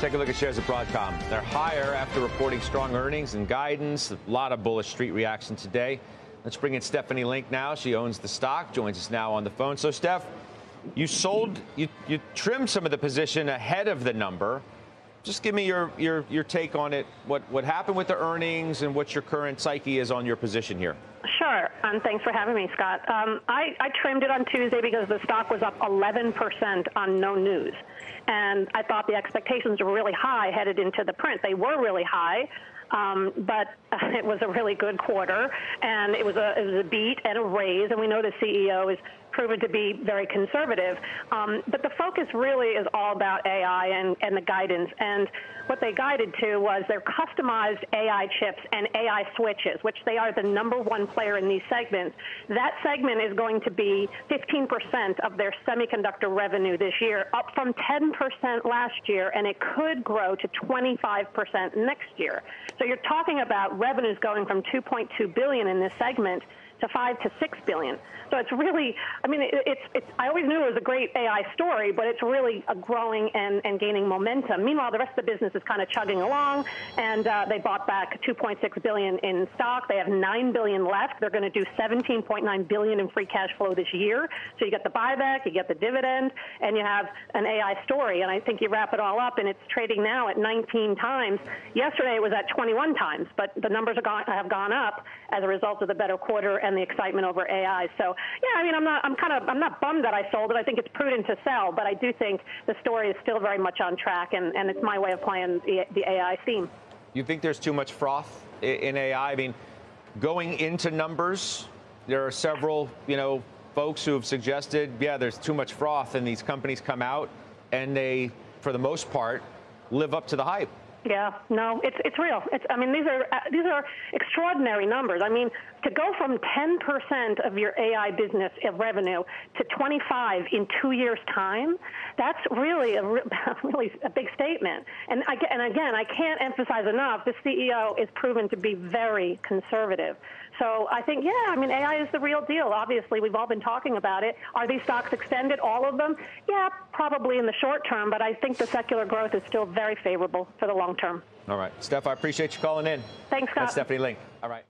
Take a look at shares of Broadcom. They're higher after reporting strong earnings and guidance. A lot of bullish street reaction today. Let's bring in Stephanie Link now. She owns the stock, joins us now on the phone. So, Steph, you sold, you, you trimmed some of the position ahead of the number. Just give me your, your, your take on it. What, what happened with the earnings and what your current psyche is on your position here? Sure, and thanks for having me, Scott. Um, I, I trimmed it on Tuesday because the stock was up 11% on no news. And I thought the expectations were really high headed into the print. They were really high. Um, but it was a really good quarter, and it was a it was a beat and a raise. And we know the CEO is proven to be very conservative. Um, but the focus really is all about AI and, and the guidance. And what they guided to was their customized AI chips and AI switches, which they are the number one player in these segments. That segment is going to be 15% of their semiconductor revenue this year, up from 10% last year, and it could grow to 25% next year. So you're talking about revenues going from 2.2 billion in this segment to five to six billion. So it's really, I mean, it's, it's, I always knew it was a great AI story, but it's really a growing and, and gaining momentum. Meanwhile, the rest of the business is kind of chugging along, and uh, they bought back 2.6 billion in stock. They have 9 billion left. They're going to do 17.9 billion in free cash flow this year. So you get the buyback, you get the dividend, and you have an AI story. And I think you wrap it all up, and it's trading now at 19 times. Yesterday it was at 21 times, but the numbers gone, have gone up as a result of the better quarter and the excitement over AI. So yeah, I mean, I'm not, I'm kind of, I'm not bummed that I sold it. I think it's prudent to sell, but I do think the story is still very much on track, and, and it's my way of playing the, the AI theme. You think there's too much froth in AI? I mean, going into numbers, there are several, you know, folks who have suggested, yeah, there's too much froth, and these companies come out and they, for the most part, live up to the hype. Yeah, no, it's it's real. It's I mean these are uh, these are extraordinary numbers. I mean to go from 10% of your AI business of revenue to 25 in 2 years time, that's really a really a big statement. And I and again, I can't emphasize enough the CEO is proven to be very conservative. So I think, yeah, I mean, AI is the real deal. Obviously, we've all been talking about it. Are these stocks extended, all of them? Yeah, probably in the short term, but I think the secular growth is still very favorable for the long term. All right. Steph, I appreciate you calling in. Thanks, Scott. That's Stephanie Link. All right.